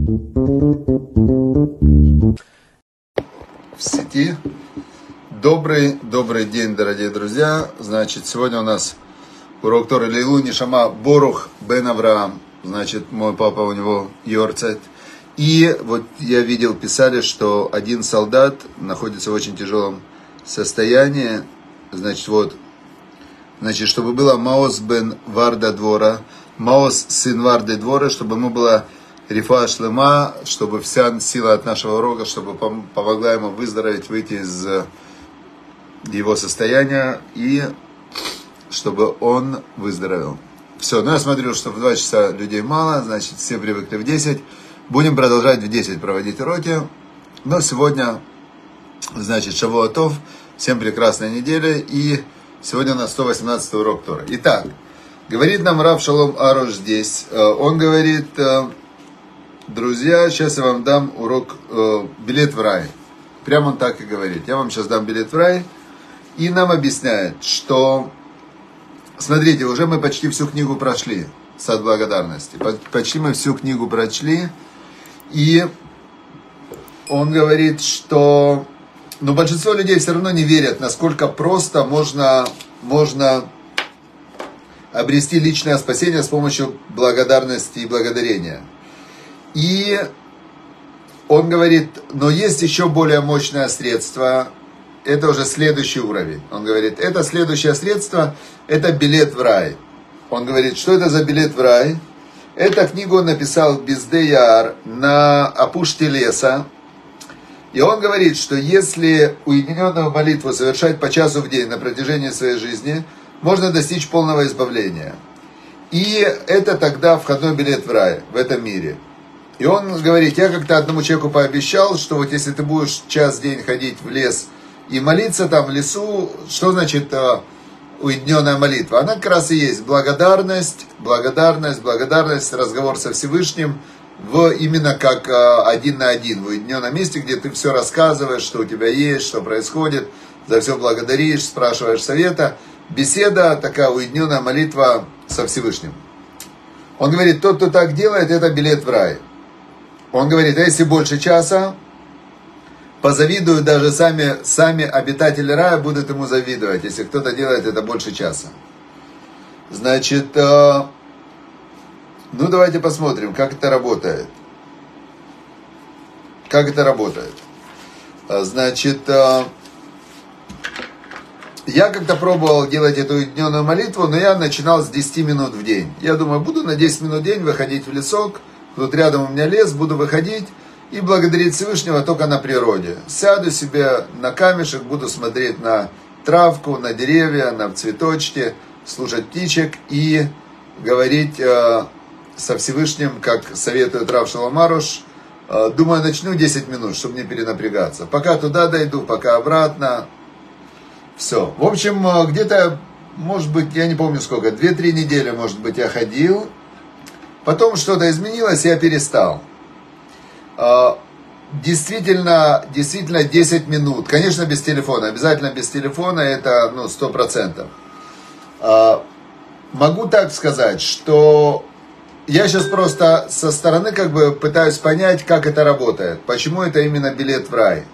В сети. Добрый, добрый день, дорогие друзья. Значит, сегодня у нас урок Торы Лейлу Нишама Борух Бен Авраам. Значит, мой папа у него Йорцет. И вот я видел, писали, что один солдат находится в очень тяжелом состоянии. Значит, вот, значит, чтобы было Маос бен Варда двора, Маос сын Варды двора, чтобы ему было Рифа Шлема, чтобы вся сила от нашего рога, чтобы помогла ему выздороветь, выйти из его состояния и чтобы он выздоровел. Все, ну я смотрю, что в 2 часа людей мало, значит все привыкли в 10. Будем продолжать в 10 проводить уроки. Но сегодня, значит, Шавуатов. Всем прекрасной недели. И сегодня у нас 118 урок Тора. Итак, Говорит нам Рав Шалом Арош здесь. Э, он говорит, э, друзья, сейчас я вам дам урок э, билет в рай. Прямо он так и говорит. Я вам сейчас дам билет в рай. И нам объясняет, что, смотрите, уже мы почти всю книгу прошли, сад благодарности. Почти мы всю книгу прочли. И он говорит, что но большинство людей все равно не верят, насколько просто можно, можно обрести личное спасение с помощью благодарности и благодарения. И он говорит, но есть еще более мощное средство, это уже следующий уровень. Он говорит, это следующее средство, это билет в рай. Он говорит, что это за билет в рай? Эту книгу он написал Бездеяр на опушке леса. И он говорит, что если уединенную молитву совершать по часу в день на протяжении своей жизни – можно достичь полного избавления. И это тогда входной билет в рай, в этом мире. И он говорит, я как-то одному человеку пообещал, что вот если ты будешь час в день ходить в лес и молиться там в лесу, что значит э, уединенная молитва? Она как раз и есть благодарность, благодарность, благодарность, разговор со Всевышним, в именно как э, один на один, в уединенном месте, где ты все рассказываешь, что у тебя есть, что происходит, за все благодаришь, спрашиваешь совета – беседа, такая уединенная молитва со Всевышним. Он говорит, тот, кто так делает, это билет в рай. Он говорит, а если больше часа, позавидуют даже сами, сами обитатели рая будут ему завидовать, если кто-то делает это больше часа. Значит, э, ну давайте посмотрим, как это работает. Как это работает. Э, значит, э, я как-то пробовал делать эту дневную молитву, но я начинал с 10 минут в день. Я думаю, буду на 10 минут в день выходить в лесок, тут рядом у меня лес, буду выходить и благодарить Всевышнего только на природе. Сяду себе на камешек, буду смотреть на травку, на деревья, на цветочки, слушать птичек и говорить э, со Всевышним, как советует Рав Шаламаруш. Э, думаю, начну 10 минут, чтобы не перенапрягаться. Пока туда дойду, пока обратно, все. В общем, э, где-то, может быть, я не помню сколько, 2-3 недели, может быть, я ходил. Потом что-то изменилось, я перестал. Э, действительно, действительно 10 минут. Конечно, без телефона. Обязательно без телефона, это ну, 100%. Э, могу так сказать, что я сейчас просто со стороны как бы пытаюсь понять, как это работает. Почему это именно билет в рай.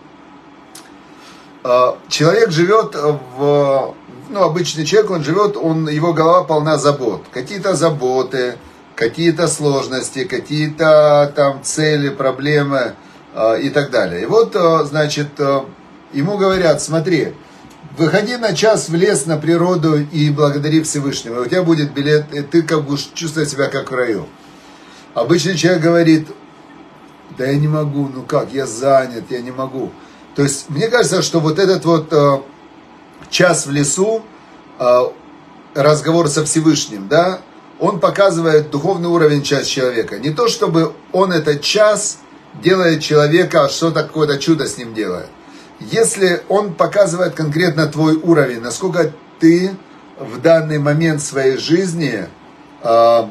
А, человек живет в, ну, обычный человек, он живет, он, его голова полна забот. Какие-то заботы, какие-то сложности, какие-то там цели, проблемы э, и так далее. И вот, э, значит, э, ему говорят, смотри, выходи на час в лес, на природу и благодари Всевышнего. У тебя будет билет, и ты как будешь чувствовать себя как в раю. Обычный человек говорит, да я не могу, ну как, я занят, я не могу. То есть, мне кажется, что вот этот вот час в лесу, разговор со Всевышним, да, он показывает духовный уровень часть человека. Не то, чтобы он этот час делает человека, а что-то какое-то чудо с ним делает. Если он показывает конкретно твой уровень, насколько ты в данный момент своей жизни э,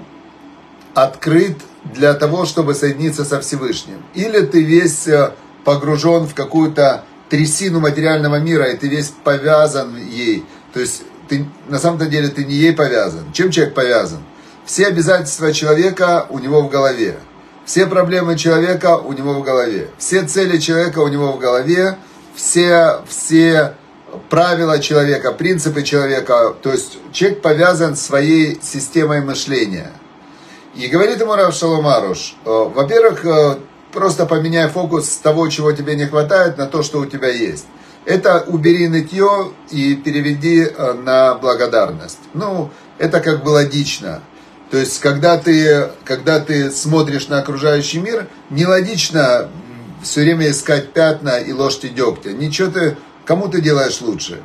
открыт для того, чтобы соединиться со Всевышним. Или ты весь э, погружен в какую-то трясину материального мира, и ты весь повязан ей. То есть ты, на самом-то деле ты не ей повязан. Чем человек повязан? Все обязательства человека у него в голове. Все проблемы человека у него в голове. Все цели человека у него в голове. Все, все правила человека, принципы человека. То есть человек повязан своей системой мышления. И говорит ему Рав Шаломаруш, э, во-первых, э, просто поменяй фокус с того, чего тебе не хватает, на то, что у тебя есть. Это убери нытье и переведи э, на благодарность. Ну, это как бы логично. То есть, когда ты, когда ты смотришь на окружающий мир, нелогично все время искать пятна и ложки дегтя. Ничего ты, кому ты делаешь лучше?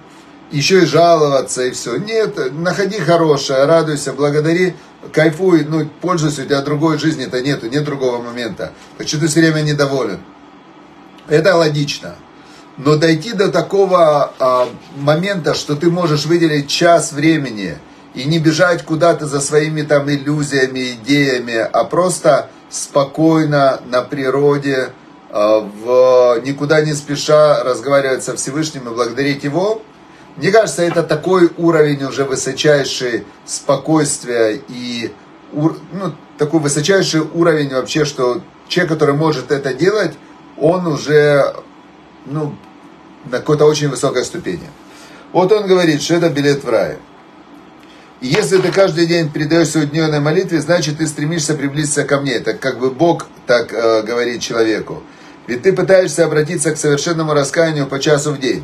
Еще и жаловаться и все. Нет, находи хорошее, радуйся, благодари, кайфуй, ну, пользуйся, у тебя другой жизни-то нету, нет другого момента. Почему ты все время недоволен? Это логично. Но дойти до такого а, момента, что ты можешь выделить час времени – и не бежать куда-то за своими там иллюзиями, идеями, а просто спокойно на природе, а, в, никуда не спеша разговаривать со Всевышним и благодарить Его. Мне кажется, это такой уровень уже высочайший спокойствия и ну, такой высочайший уровень вообще, что человек, который может это делать, он уже ну, на какой-то очень высокой ступени. Вот он говорит, что это билет в рай. Если ты каждый день передаешь дневной молитве, значит ты стремишься приблизиться ко мне. Это как бы Бог так э, говорит человеку. Ведь ты пытаешься обратиться к совершенному раскаянию по часу в день.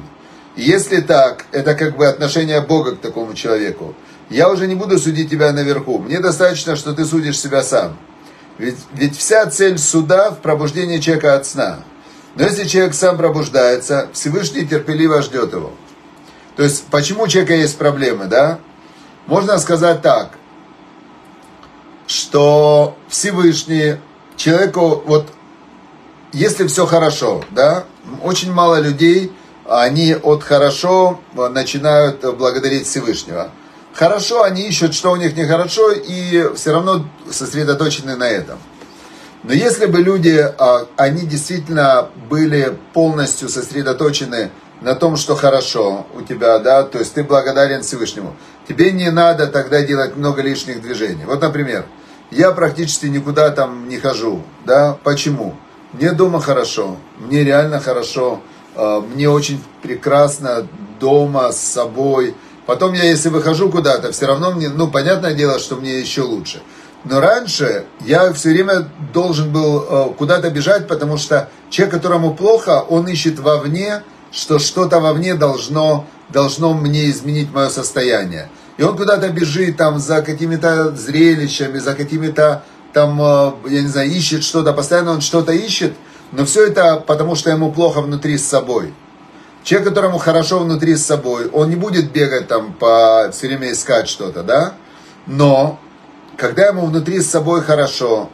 И если так, это как бы отношение Бога к такому человеку. Я уже не буду судить тебя наверху. Мне достаточно, что ты судишь себя сам. Ведь, ведь вся цель суда в пробуждении человека от сна. Но если человек сам пробуждается, Всевышний терпеливо ждет его. То есть, почему у человека есть проблемы, да? Можно сказать так, что Всевышний человеку, вот если все хорошо, да, очень мало людей, они от хорошо начинают благодарить Всевышнего. Хорошо, они ищут, что у них нехорошо, и все равно сосредоточены на этом. Но если бы люди, а, они действительно были полностью сосредоточены на том, что хорошо у тебя, да, то есть ты благодарен Всевышнему. Тебе не надо тогда делать много лишних движений. Вот, например, я практически никуда там не хожу, да, почему? Мне дома хорошо, мне реально хорошо, а, мне очень прекрасно дома с собой. Потом я, если выхожу куда-то, все равно мне, ну, понятное дело, что мне еще лучше. Но раньше я все время должен был а, куда-то бежать, потому что человек, которому плохо, он ищет вовне, что что-то вовне должно, должно мне изменить мое состояние. И он куда-то бежит там за какими-то зрелищами, за какими-то там, э, я не знаю, ищет что-то, постоянно он что-то ищет, но все это потому, что ему плохо внутри с собой. Человек, которому хорошо внутри с собой, он не будет бегать там по все время искать что-то, да? Но когда ему внутри с собой хорошо,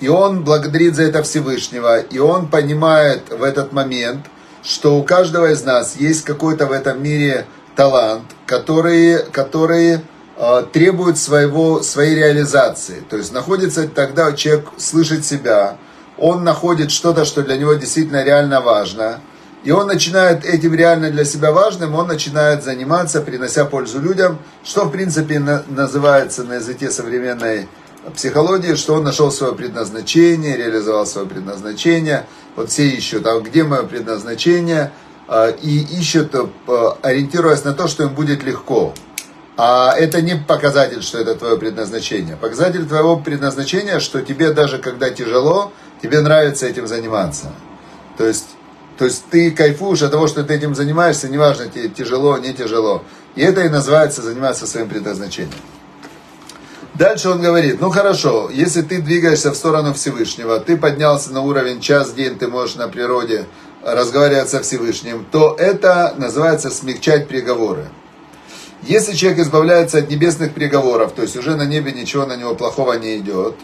и он благодарит за это Всевышнего, и он понимает в этот момент, что у каждого из нас есть какой-то в этом мире талант, который, который э, требует своего, своей реализации. То есть находится тогда человек слышит себя, он находит что-то, что для него действительно реально важно, и он начинает этим реально для себя важным, он начинает заниматься, принося пользу людям, что в принципе на, называется на языке современной психологии, что он нашел свое предназначение, реализовал свое предназначение. Вот все ищут, а где мое предназначение? А, и ищут, э, ориентируясь на то, что им будет легко. А это не показатель, что это твое предназначение. Показатель твоего предназначения, что тебе даже когда тяжело, тебе нравится этим заниматься. То есть, то есть ты кайфуешь от того, что ты этим занимаешься, неважно, тебе тяжело, не тяжело. И это и называется заниматься своим предназначением. Дальше он говорит, ну хорошо, если ты двигаешься в сторону Всевышнего, ты поднялся на уровень час-день, ты можешь на природе разговаривать со Всевышним, то это называется смягчать приговоры. Если человек избавляется от небесных приговоров, то есть уже на небе ничего на него плохого не идет,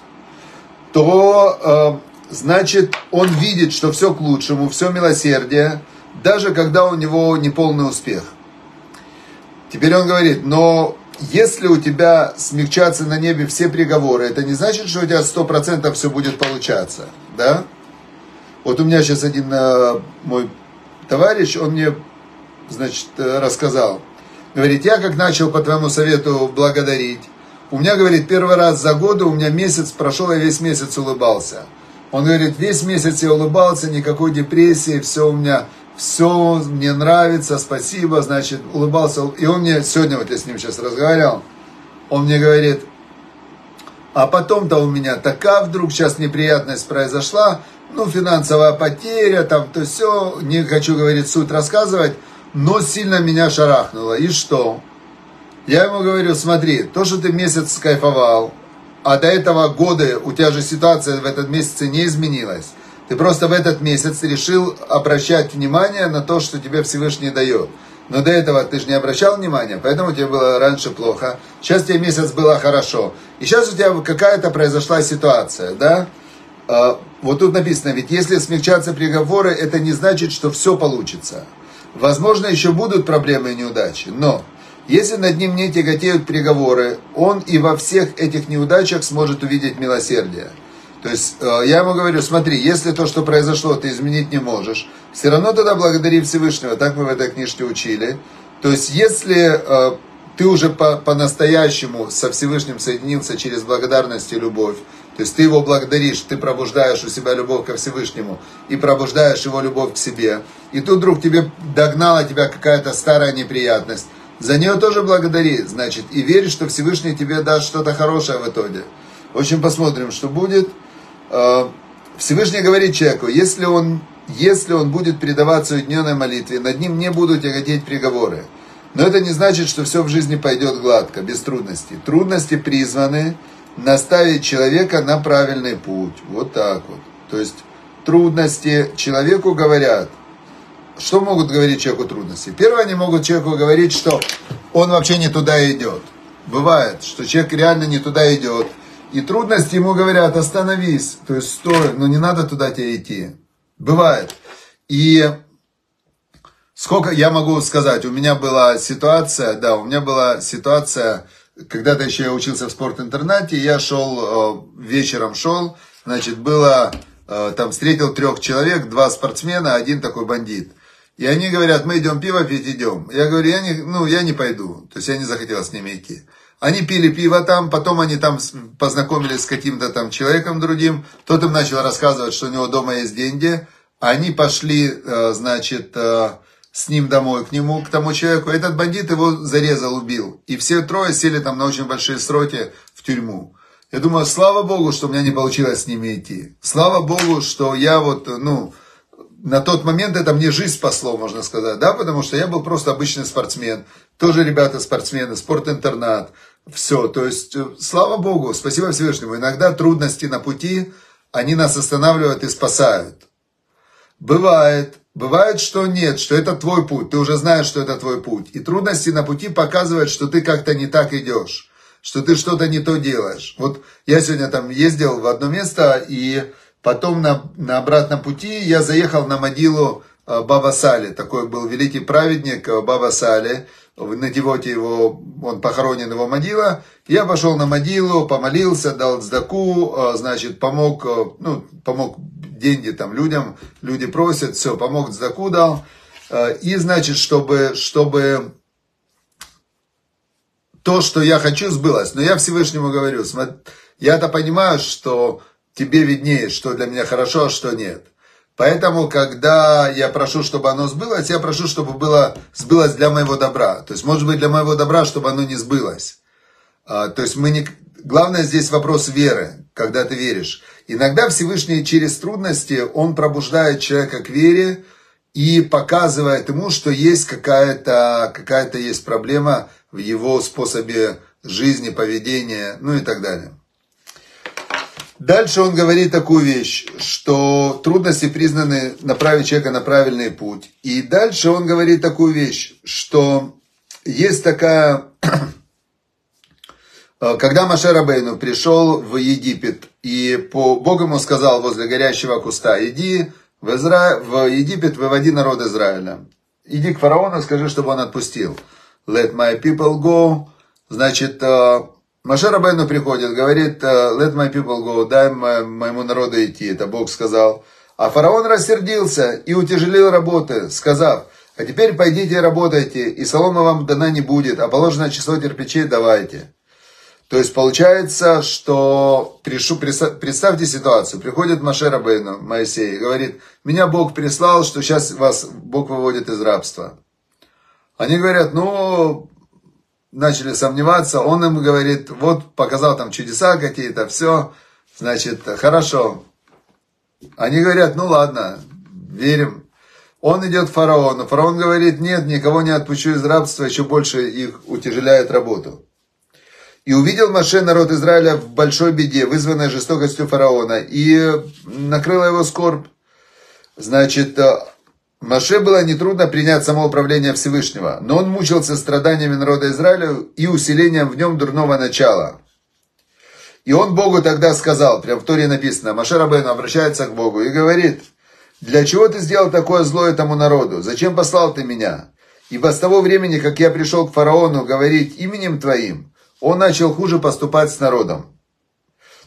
то э, значит он видит, что все к лучшему, все милосердие, даже когда у него неполный успех. Теперь он говорит, но если у тебя смягчатся на небе все приговоры, это не значит, что у тебя сто процентов все будет получаться, да? Вот у меня сейчас один э, мой товарищ, он мне, значит, э, рассказал, говорит, я как начал по твоему совету благодарить, у меня, говорит, первый раз за годы, у меня месяц прошел, я весь месяц улыбался. Он говорит, весь месяц я улыбался, никакой депрессии, все у меня, все мне нравится, спасибо, значит, улыбался. И он мне, сегодня вот я с ним сейчас разговаривал, он мне говорит, а потом-то у меня такая вдруг сейчас неприятность произошла, ну, финансовая потеря, там, то все, не хочу говорить суть рассказывать, но сильно меня шарахнуло. И что? Я ему говорю, смотри, то, что ты месяц кайфовал, а до этого года у тебя же ситуация в этот месяц не изменилась. Ты просто в этот месяц решил обращать внимание на то, что тебе Всевышний дает. Но до этого ты же не обращал внимания, поэтому тебе было раньше плохо. Сейчас тебе месяц было хорошо. И сейчас у тебя какая-то произошла ситуация, да? А, вот тут написано, ведь если смягчаться приговоры, это не значит, что все получится. Возможно, еще будут проблемы и неудачи, но если над ним не тяготеют приговоры, он и во всех этих неудачах сможет увидеть милосердие. То есть э, я ему говорю, смотри, если то, что произошло, ты изменить не можешь, все равно тогда благодари Всевышнего, так мы в этой книжке учили. То есть если э, ты уже по-настоящему по со Всевышним соединился через благодарность и любовь, то есть ты его благодаришь, ты пробуждаешь у себя любовь ко Всевышнему и пробуждаешь его любовь к себе. И тут вдруг тебе догнала тебя какая-то старая неприятность. За нее тоже благодари, значит, и верь, что Всевышний тебе даст что-то хорошее в итоге. В общем, посмотрим, что будет. А, Всевышний говорит человеку, если он, если он будет предаваться уединенной молитве, над ним не будут тяготеть приговоры. Но это не значит, что все в жизни пойдет гладко, без трудностей. Трудности призваны наставить человека на правильный путь. Вот так вот. То есть трудности человеку говорят, что могут говорить человеку трудности? Первое, они могут человеку говорить, что он вообще не туда идет. Бывает, что человек реально не туда идет. И трудности ему говорят, остановись, то есть стой, но не надо туда тебе идти. Бывает. И сколько я могу сказать, у меня была ситуация, да, у меня была ситуация, когда-то еще я учился в спорт-интернате, я шел, э, вечером шел, значит, было, э, там встретил трех человек, два спортсмена, один такой бандит. И они говорят, мы идем пиво пить, идем. Я говорю, я не, ну, я не пойду. То есть я не захотел с ними идти. Они пили пиво там, потом они там познакомились с каким-то там человеком другим. Тот им начал рассказывать, что у него дома есть деньги. Они пошли, э, значит, э, с ним домой, к нему, к тому человеку. Этот бандит его зарезал, убил. И все трое сели там на очень большие сроки в тюрьму. Я думаю, слава Богу, что у меня не получилось с ними идти. Слава Богу, что я вот, ну, на тот момент это мне жизнь спасло, можно сказать, да, потому что я был просто обычный спортсмен, тоже ребята спортсмены, спортинтернат, все, то есть, э, слава Богу, спасибо Всевышнему, иногда трудности на пути, они нас останавливают и спасают. Бывает, бывает, что нет, что это твой путь, ты уже знаешь, что это твой путь, и трудности на пути показывают, что ты как-то не так идешь, что ты что-то не то делаешь. Вот я сегодня там ездил в одно место, и Потом на, на обратном пути я заехал на могилу Баба Сали. Такой был великий праведник э, Баба Сали. На Девоте его, он похоронен, его могила. Я пошел на могилу, помолился, дал цдаку, э, значит, помог, ну, помог деньги там людям, люди просят, все, помог цдаку дал. И, значит, чтобы, чтобы то, что я хочу, сбылось. Но я Всевышнему говорю, я-то понимаю, что тебе виднее, что для меня хорошо, а что нет. Поэтому, когда я прошу, чтобы оно сбылось, я прошу, чтобы было, сбылось для моего добра. То есть, может быть, для моего добра, чтобы оно не сбылось. А, то есть, мы не... Главное здесь вопрос веры, когда ты веришь. Иногда Всевышний через трудности, он пробуждает человека к вере и показывает ему, что есть какая-то какая есть проблема в его способе жизни, поведения, ну и так далее. Дальше он говорит такую вещь, что трудности признаны направить человека на правильный путь. И дальше он говорит такую вещь, что есть такая... Когда Машер Абейну пришел в Египет, и по Богу ему сказал возле горящего куста, иди в, Изра... в Египет, выводи народ Израиля. Иди к фараону, скажи, чтобы он отпустил. Let my people go. Значит, э, Маша Рабейну приходит, говорит, let my people go, дай моему народу идти, это Бог сказал. А фараон рассердился и утяжелил работы, сказав, а теперь пойдите и работайте, и солома вам дана не будет, а положенное число терпичей давайте. То есть получается, что пришу, представьте ситуацию, приходит Маше Рабейну, Моисей, и говорит, меня Бог прислал, что сейчас вас Бог выводит из рабства. Они говорят, ну, начали сомневаться, он им говорит, вот показал там чудеса какие-то, все, значит, хорошо. Они говорят, ну ладно, верим. Он идет к фараону. Фараон говорит, нет, никого не отпущу из рабства, еще больше их утяжеляет работу. И увидел Маше народ Израиля в большой беде, вызванной жестокостью фараона, и накрыла его скорбь. Значит, Маше было нетрудно принять самоуправление Всевышнего, но он мучился страданиями народа Израиля и усилением в нем дурного начала. И он Богу тогда сказал, прям в Торе написано, Маше Рабейну обращается к Богу и говорит, «Для чего ты сделал такое зло этому народу? Зачем послал ты меня? Ибо с того времени, как я пришел к фараону говорить именем твоим, он начал хуже поступать с народом».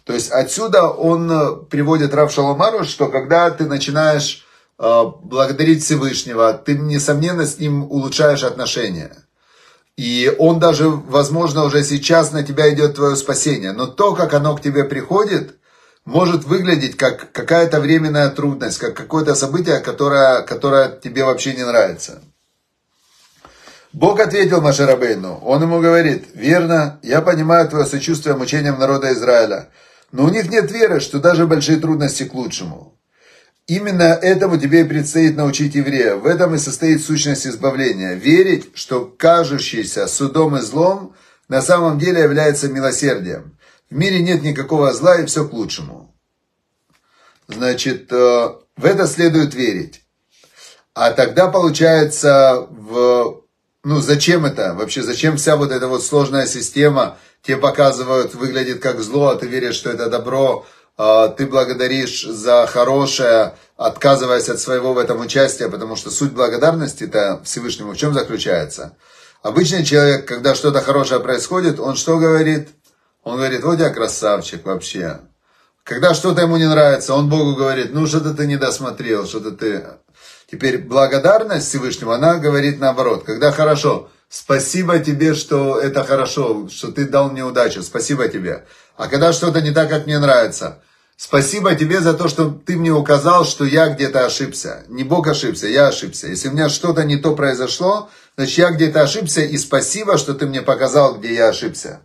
То есть отсюда он э, приводит Рав Шаломару, что когда ты начинаешь благодарить Всевышнего, ты, несомненно, с ним улучшаешь отношения. И он даже, возможно, уже сейчас на тебя идет твое спасение. Но то, как оно к тебе приходит, может выглядеть как какая-то временная трудность, как какое-то событие, которое, которое тебе вообще не нравится. Бог ответил Машарабейну. Он ему говорит, верно, я понимаю твое сочувствие мучениям народа Израиля, но у них нет веры, что даже большие трудности к лучшему. Именно этому тебе и предстоит научить еврея. В этом и состоит сущность избавления. Верить, что кажущийся судом и злом на самом деле является милосердием. В мире нет никакого зла и все к лучшему. Значит, э, в это следует верить. А тогда получается, в, ну зачем это? Вообще зачем вся вот эта вот сложная система? Тебе показывают, выглядит как зло, а ты веришь, что это добро. А, ты благодаришь за хорошее, отказываясь от своего в этом участия, потому что суть благодарности-то Всевышнему в чем заключается? Обычный человек, когда что-то хорошее происходит, он что говорит? Он говорит, вот я красавчик вообще. Когда что-то ему не нравится, он Богу говорит, ну что-то ты не досмотрел, что-то ты... Теперь благодарность Всевышнему, она говорит наоборот. Когда хорошо, спасибо тебе, что это хорошо, что ты дал мне удачу, спасибо тебе. А когда что-то не так, как мне нравится, спасибо тебе за то, что ты мне указал, что я где-то ошибся. Не Бог ошибся, я ошибся. Если у меня что-то не то произошло, значит я где-то ошибся, и спасибо, что ты мне показал, где я ошибся.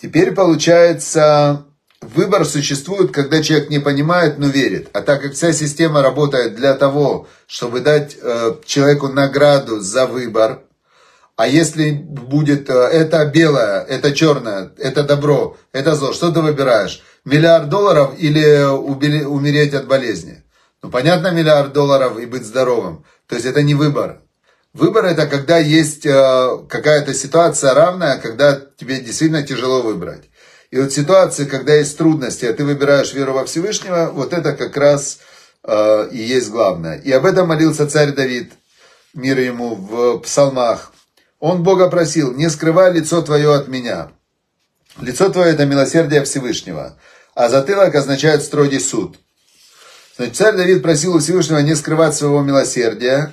Теперь получается, выбор существует, когда человек не понимает, но верит. А так как вся система работает для того, чтобы дать э, человеку награду за выбор, а если будет э, это белое, это черное, это добро, это зло, что ты выбираешь? Миллиард долларов или умереть от болезни? Ну, понятно, миллиард долларов и быть здоровым. То есть это не выбор. Выбор это когда есть э, какая-то ситуация равная, когда тебе действительно тяжело выбрать. И вот ситуации, когда есть трудности, а ты выбираешь веру во Всевышнего, вот это как раз э, и есть главное. И об этом молился царь Давид, мир ему, в псалмах. Он Бога просил, не скрывай лицо твое от меня. Лицо твое это милосердие Всевышнего, а затылок означает строгий суд. Значит, царь Давид просил у Всевышнего не скрывать своего милосердия.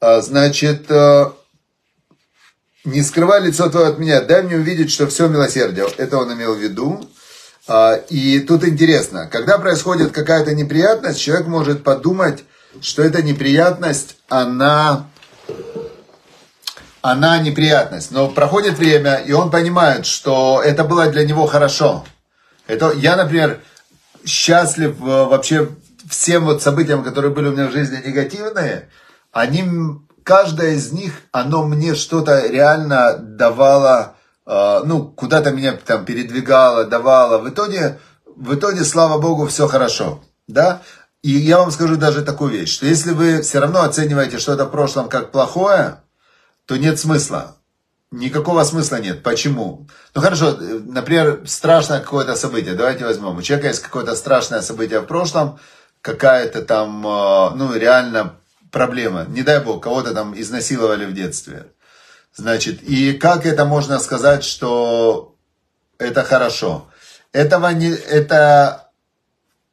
А, значит, э, не скрывай лицо твое от меня, дай мне увидеть, что все милосердие. Это он имел в виду. А, и тут интересно, когда происходит какая-то неприятность, человек может подумать, что эта неприятность, она она неприятность. Но проходит время, и он понимает, что это было для него хорошо. Это, я, например, счастлив э, вообще всем вот событиям, которые были у меня в жизни негативные, они, каждое из них, оно мне что-то реально давало, э, ну, куда-то меня там передвигало, давало. В итоге, в итоге, слава Богу, все хорошо, да. И я вам скажу даже такую вещь, что если вы все равно оцениваете что-то в прошлом как плохое, то нет смысла. Никакого смысла нет. Почему? Ну хорошо, например, страшное какое-то событие. Давайте возьмем. У человека есть какое-то страшное событие в прошлом, какая-то там, э, ну реально проблема. Не дай бог, кого-то там изнасиловали в детстве. Значит, и как это можно сказать, что это хорошо? Этого не, это,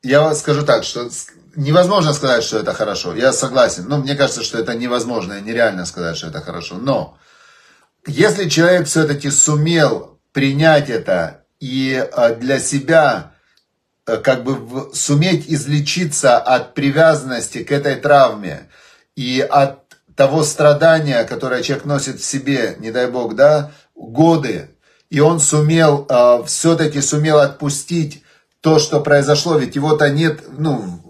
я скажу так, что невозможно сказать, что это хорошо. Я согласен. Но мне кажется, что это невозможно и нереально сказать, что это хорошо. Но если человек все-таки сумел принять это и для себя как бы суметь излечиться от привязанности к этой травме и от того страдания, которое человек носит в себе, не дай бог, да, годы, и он сумел, э, все-таки сумел отпустить то, что произошло, ведь его-то нет, ну,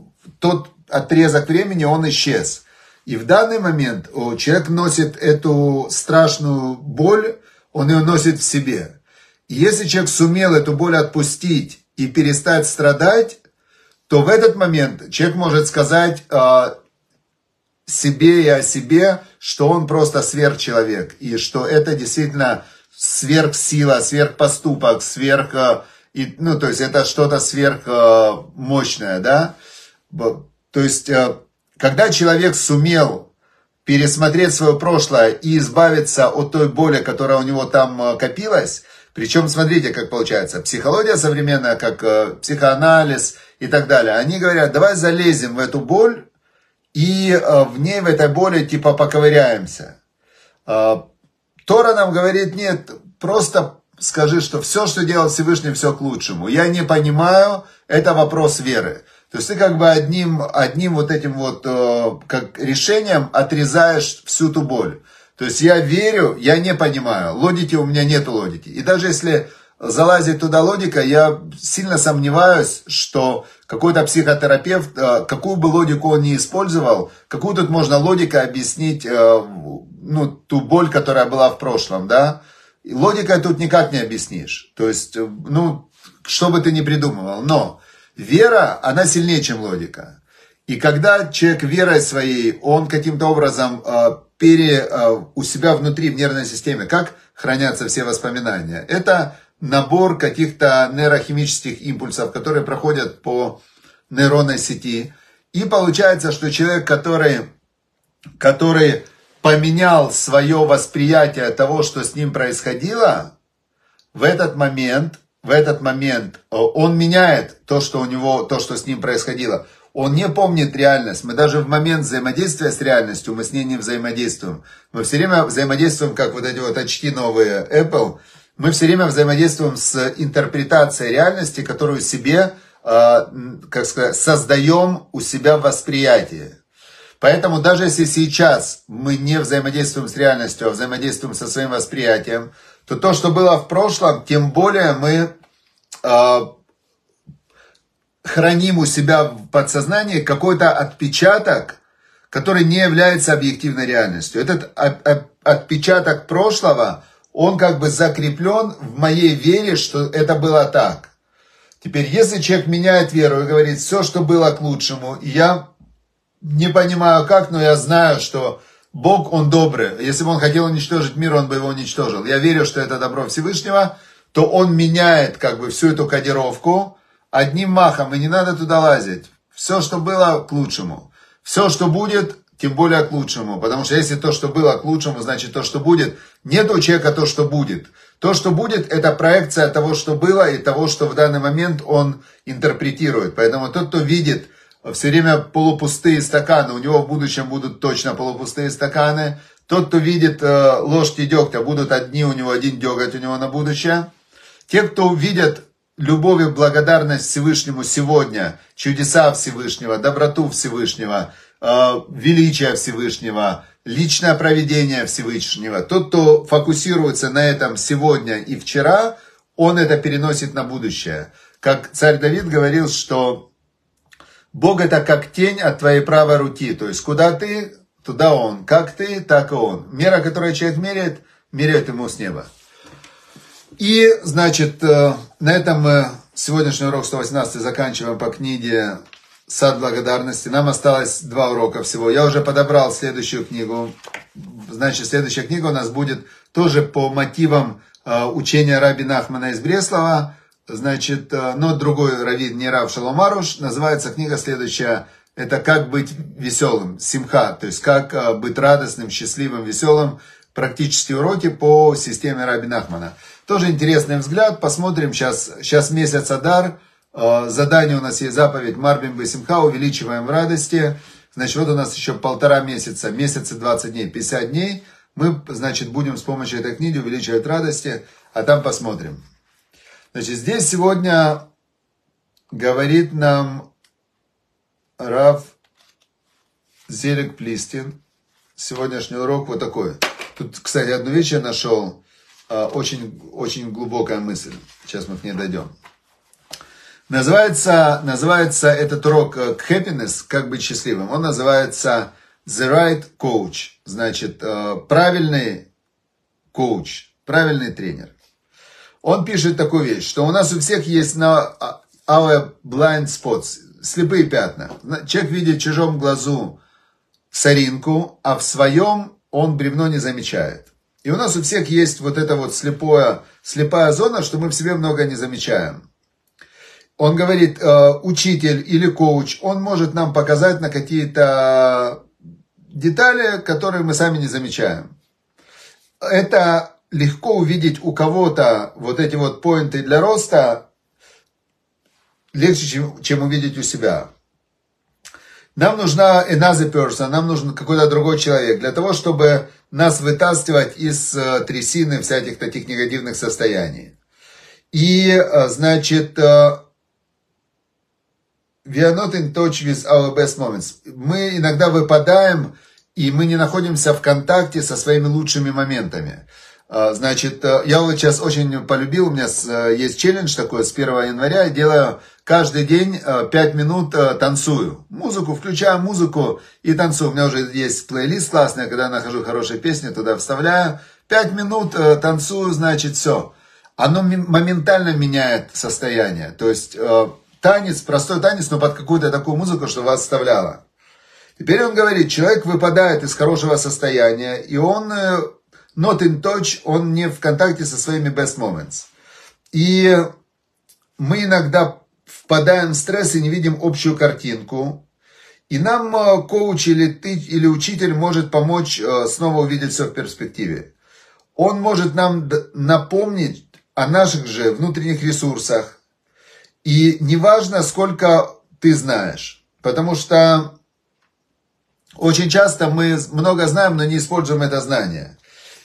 тот отрезок времени, он исчез. И в данный момент человек носит эту страшную боль, он ее носит в себе. И если человек сумел эту боль отпустить и перестать страдать, то в этот момент человек может сказать, э, себе и о себе, что он просто сверхчеловек, и что это действительно сверхсила, сверхпоступок, сверх... Э, и, ну, то есть это что-то сверхмощное, да? То есть, э, когда человек сумел пересмотреть свое прошлое и избавиться от той боли, которая у него там э, копилась, причем, смотрите, как получается, психология современная, как психоанализ и так далее, они говорят, давай залезем в эту боль, и э, в ней, в этой боли, типа, поковыряемся. Э, Тора нам говорит, нет, просто скажи, что все, что делал Всевышний, все к лучшему. Я не понимаю, это вопрос веры. То есть ты как бы одним, одним вот этим вот э, как решением отрезаешь всю ту боль. То есть я верю, я не понимаю. Логики у меня нет логики. И даже если залазит туда логика, я сильно сомневаюсь, что какой-то психотерапевт, э, какую бы логику он ни использовал, какую тут можно логика объяснить, э, ну, ту боль, которая была в прошлом, да? Логикой тут никак не объяснишь. То есть, э, ну, что бы ты ни придумывал. Но вера, она сильнее, чем логика. И когда человек верой своей, он каким-то образом пере, у себя внутри в нервной системе, как хранятся все воспоминания, это набор каких-то нейрохимических импульсов, которые проходят по нейронной сети. И получается, что человек, который, который поменял свое восприятие того, что с ним происходило, в этот момент, в этот момент э, он меняет то, что у него, то, что с ним происходило. Он не помнит реальность. Мы даже в момент взаимодействия с реальностью, мы с ней не взаимодействуем. Мы все время взаимодействуем, как вот эти вот очки новые Apple – мы все время взаимодействуем с интерпретацией реальности, которую себе, а, как сказать, создаем у себя в восприятии. Поэтому даже если сейчас мы не взаимодействуем с реальностью, а взаимодействуем со своим восприятием, то то, что было в прошлом, тем более мы э, храним у себя в подсознании какой-то отпечаток, который не является объективной реальностью. Этот отпечаток прошлого, он как бы закреплен в моей вере, что это было так. Теперь, если человек меняет веру и говорит, все, что было к лучшему, я не понимаю как, но я знаю, что Бог, Он добрый. Если бы Он хотел уничтожить мир, Он бы его уничтожил. Я верю, что это добро Всевышнего, то Он меняет как бы всю эту кодировку одним махом, и не надо туда лазить. Все, что было, к лучшему. Все, что будет, тем более к лучшему. Потому что если то, что было к лучшему, значит то, что будет. Нет у человека то, что будет. То, что будет, это проекция того, что было, и того, что в данный момент он интерпретирует. Поэтому тот, кто видит все время полупустые стаканы, у него в будущем будут точно полупустые стаканы. Тот, кто видит э, ложки дегтя, будут одни, у него один деготь у него на будущее. Те, кто видят любовь и благодарность Всевышнему сегодня, чудеса Всевышнего, доброту Всевышнего, Э, величия Всевышнего, личное проведение Всевышнего. Тот, кто фокусируется на этом сегодня и вчера, он это переносит на будущее. Как царь Давид говорил, что Бог это как тень от твоей правой руки. То есть, куда ты, туда он. Как ты, так и он. Мера, которую человек меряет, меряет ему с неба. И, значит, э, на этом мы сегодняшний урок 118 заканчиваем по книге сад благодарности. Нам осталось два урока всего. Я уже подобрал следующую книгу. Значит, следующая книга у нас будет тоже по мотивам э, учения Раби Нахмана из Бреслова. Значит, э, но другой раввин, не Рав Шаломаруш. Называется книга следующая. Это «Как быть веселым», симха, то есть «Как э, быть радостным, счастливым, веселым». Практические уроки по системе Раби Нахмана. Тоже интересный взгляд. Посмотрим сейчас. Сейчас месяц Адар. Э, задание у нас есть заповедь Марбим Басимха, увеличиваем в радости. Значит, вот у нас еще полтора месяца, месяц и 20 дней, 50 дней. Мы, значит, будем с помощью этой книги увеличивать радости. а там посмотрим. Значит, здесь сегодня говорит нам Рав Зелик Плистин. Сегодняшний урок вот такой. Тут, кстати, одну вещь я нашел. А, очень, очень глубокая мысль. Сейчас мы к ней дойдем. Называется, называется этот урок э, happiness, как быть счастливым. Он называется The Right Coach. Значит, э, правильный коуч, правильный тренер. Он пишет такую вещь, что у нас у всех есть на our blind spots, слепые пятна. Человек видит в чужом глазу соринку, а в своем он бревно не замечает. И у нас у всех есть вот эта вот слепое, слепая зона, что мы в себе много не замечаем. Он говорит, э, учитель или коуч, он может нам показать на какие-то детали, которые мы сами не замечаем. Это легко увидеть у кого-то вот эти вот поинты для роста, легче, чем, чем увидеть у себя. Нам нужна another person, нам нужен какой-то другой человек для того, чтобы нас вытаскивать из э, трясины всяких таких негативных состояний. И, э, значит, э, we are not in touch with our best moments. Мы иногда выпадаем, и мы не находимся в контакте со своими лучшими моментами. А, значит, э, я вот сейчас очень полюбил, у меня э, есть челлендж такой с 1 января, я делаю каждый день 5 э, минут танцую. Музыку, включаю музыку и танцую. У меня уже есть плейлист классный, когда я нахожу хорошие песни, туда вставляю. 5 минут танцую, значит, все. Оно моментально меняет состояние. То есть танец, простой танец, но под какую-то такую музыку, что вас вставляло. Теперь он говорит, человек выпадает из хорошего состояния, и он not in touch, он не в контакте со своими best moments. И мы иногда впадаем в стресс и не видим общую картинку. И нам э, коуч или ты, или учитель может помочь э, снова увидеть все в перспективе. Он может нам напомнить о наших же внутренних ресурсах. И неважно, сколько ты знаешь. Потому что очень часто мы много знаем, но не используем это знание.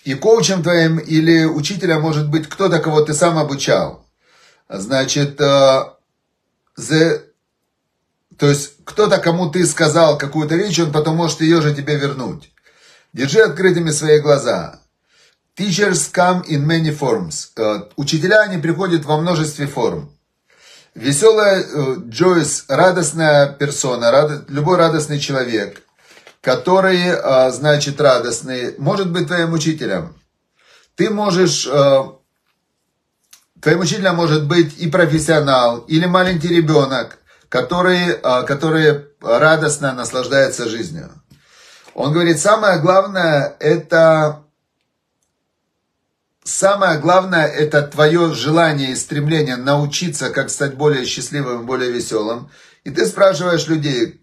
И коучем твоим или учителем может быть кто-то, кого ты сам обучал. Значит, the, э, то есть кто-то, кому ты сказал какую-то вещь, он потом может ее же тебе вернуть. Держи открытыми свои глаза. Teachers come in many forms. Э, учителя, они приходят во множестве форм. Веселая э, Джойс, радостная персона, любой радостный человек – который, а, значит, радостный, может быть твоим учителем. Ты можешь, а, твоим учителем может быть и профессионал, или маленький ребенок, который, а, который радостно наслаждается жизнью. Он говорит, самое главное это самое главное это твое желание и стремление научиться, как стать более счастливым, более веселым. И ты спрашиваешь людей,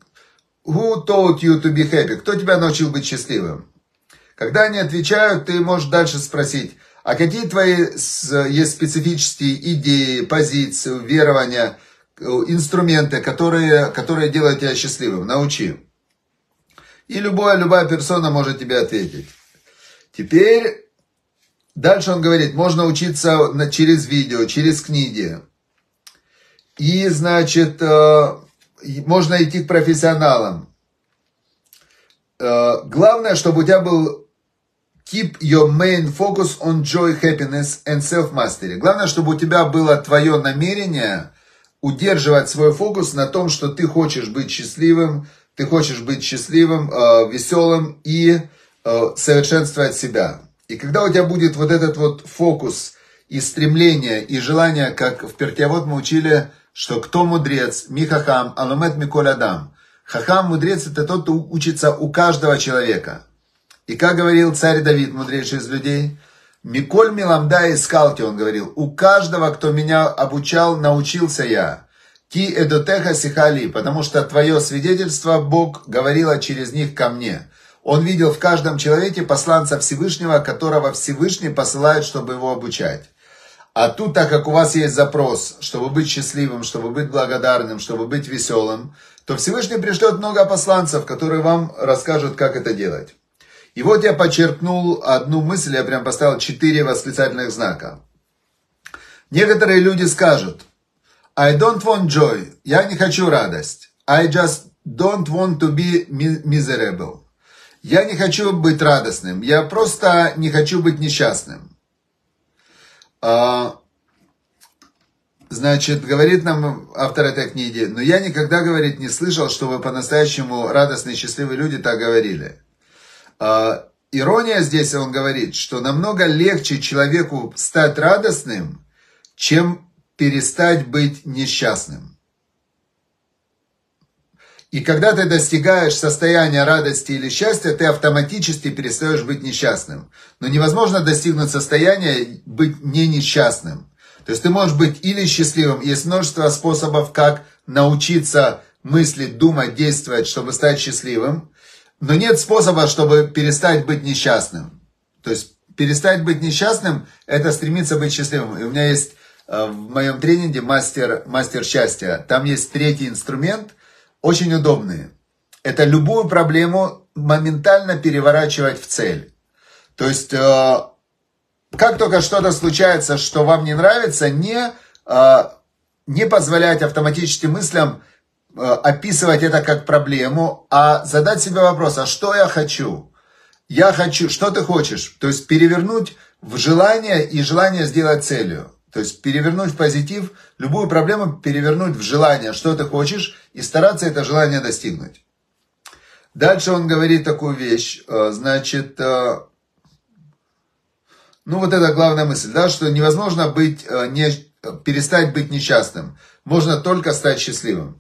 Who taught you to be happy? Кто тебя научил быть счастливым? Когда они отвечают, ты можешь дальше спросить, а какие твои есть специфические идеи, позиции, верования, э, инструменты, которые, которые делают тебя счастливым? Научи. И любая, любая персона может тебе ответить. Теперь, дальше он говорит, можно учиться через видео, через книги. И, значит, э, можно идти к профессионалам. Э, главное, чтобы у тебя был keep your main focus on joy, happiness and self-mastery. Главное, чтобы у тебя было твое намерение удерживать свой фокус на том, что ты хочешь быть счастливым, ты хочешь быть счастливым, э, веселым и э, совершенствовать себя. И когда у тебя будет вот этот вот фокус и стремление, и желание, как в Пертиавод мы учили, что кто мудрец, ми хахам, алумет миколь адам. Хахам, мудрец, это тот, кто учится у каждого человека. И как говорил царь Давид, мудрейший из людей, Миколь Миламда и Скалти, он говорил, у каждого, кто меня обучал, научился я. Ки эдотеха сихали, потому что твое свидетельство Бог говорило через них ко мне. Он видел в каждом человеке посланца Всевышнего, которого Всевышний посылает, чтобы его обучать. А тут, так как у вас есть запрос, чтобы быть счастливым, чтобы быть благодарным, чтобы быть веселым, то Всевышний пришлет много посланцев, которые вам расскажут, как это делать. И вот я подчеркнул одну мысль, я прям поставил четыре восклицательных знака. Некоторые люди скажут, I don't want joy, я не хочу радость. I just don't want to be miserable. Я не хочу быть радостным, я просто не хочу быть несчастным. А, значит, говорит нам автор этой книги, но я никогда, говорит, не слышал, что вы по-настоящему радостные, счастливые люди так говорили. А, ирония здесь, он говорит, что намного легче человеку стать радостным, чем перестать быть несчастным. И когда ты достигаешь состояния радости или счастья, ты автоматически перестаешь быть несчастным. Но невозможно достигнуть состояния быть не несчастным. То есть ты можешь быть или счастливым, есть множество способов, как научиться мыслить, думать, действовать, чтобы стать счастливым. Но нет способа, чтобы перестать быть несчастным. То есть перестать быть несчастным – это стремиться быть счастливым. И у меня есть э, в моем тренинге мастер, мастер счастья. Там есть третий инструмент – очень удобные. Это любую проблему моментально переворачивать в цель. То есть, э, как только что-то случается, что вам не нравится, не, э, не позволять автоматически мыслям э, описывать это как проблему, а задать себе вопрос, а что я хочу? Я хочу, что ты хочешь? То есть перевернуть в желание и желание сделать целью. То есть перевернуть в позитив, любую проблему перевернуть в желание, что ты хочешь, и стараться это желание достигнуть. Дальше он говорит такую вещь, э, значит, э, ну вот это главная мысль, да, что невозможно быть, э, не, перестать быть несчастным, можно только стать счастливым.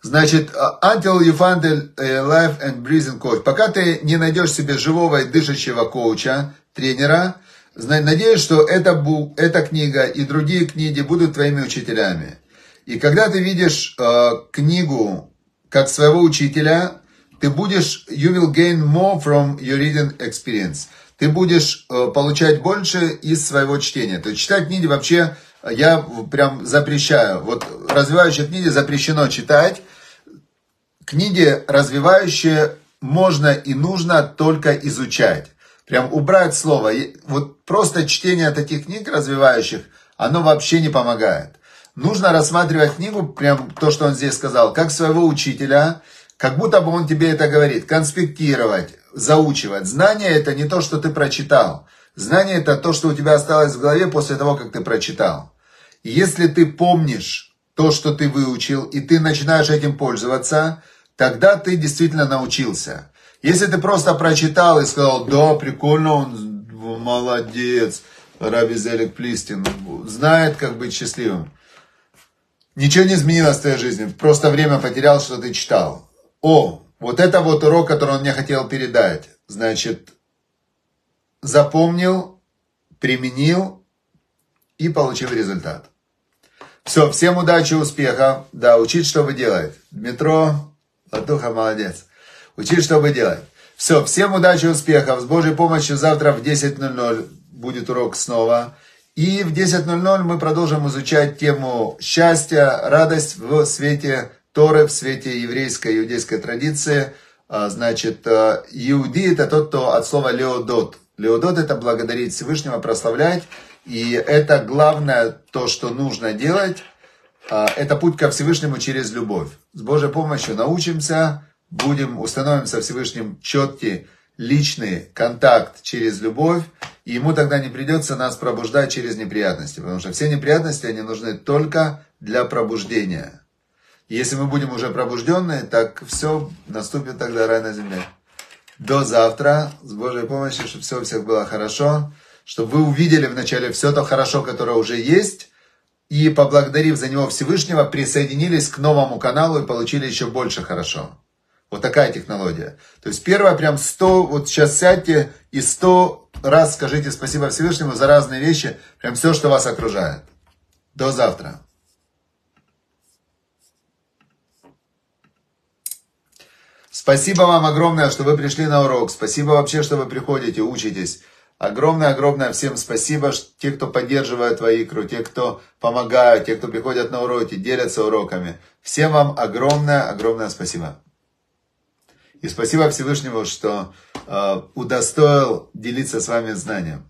Значит, until you find a life and breathing coach, пока ты не найдешь себе живого и дышащего коуча, тренера, Надеюсь, что эта, эта книга и другие книги будут твоими учителями. И когда ты видишь э, книгу как своего учителя, ты будешь, you will gain more from your reading experience. Ты будешь э, получать больше из своего чтения. То есть читать книги вообще я прям запрещаю. Вот развивающие книги запрещено читать. Книги развивающие можно и нужно только изучать прям убрать слово. Вот просто чтение таких книг развивающих, оно вообще не помогает. Нужно рассматривать книгу, прям то, что он здесь сказал, как своего учителя, как будто бы он тебе это говорит, конспектировать, заучивать. Знание это не то, что ты прочитал. Знание это то, что у тебя осталось в голове после того, как ты прочитал. И если ты помнишь то, что ты выучил, и ты начинаешь этим пользоваться, тогда ты действительно научился. Если ты просто прочитал и сказал, да, прикольно, он молодец, Раби Зелик Плистин, знает, как быть счастливым. Ничего не изменилось в твоей жизни, просто время потерял, что ты читал. О, вот это вот урок, который он мне хотел передать. Значит, запомнил, применил и получил результат. Все, всем удачи, успеха. Да, учить, что вы делаете. Дмитро, Латуха, молодец. Учить, что вы делать. Все, всем удачи, успехов. С Божьей помощью завтра в 10.00 будет урок снова. И в 10.00 мы продолжим изучать тему счастья, радость в свете Торы, в свете еврейской, иудейской традиции. А, значит, э, иуди это тот, кто от слова леодот. Леодот это благодарить Всевышнего, прославлять. И это главное, то, что нужно делать, а, это путь ко Всевышнему через любовь. С Божьей помощью научимся будем, установим со Всевышним четкий личный контакт через любовь, и ему тогда не придется нас пробуждать через неприятности, потому что все неприятности, они нужны только для пробуждения. Если мы будем уже пробужденные, так все, наступит тогда рай на земле. До завтра, с Божьей помощью, чтобы все у всех было хорошо, чтобы вы увидели вначале все то хорошо, которое уже есть, и, поблагодарив за него Всевышнего, присоединились к новому каналу и получили еще больше хорошо. Вот такая технология. То есть первое прям 100, вот сейчас сядьте и 100 раз скажите спасибо Всевышнему за разные вещи, прям все, что вас окружает. До завтра. Спасибо вам огромное, что вы пришли на урок. Спасибо вообще, что вы приходите, учитесь. Огромное-огромное всем спасибо, те, кто поддерживает твою икру, те, кто помогают, те, кто приходят на уроки, делятся уроками. Всем вам огромное-огромное спасибо. И спасибо Всевышнему, что э, удостоил делиться с вами знанием.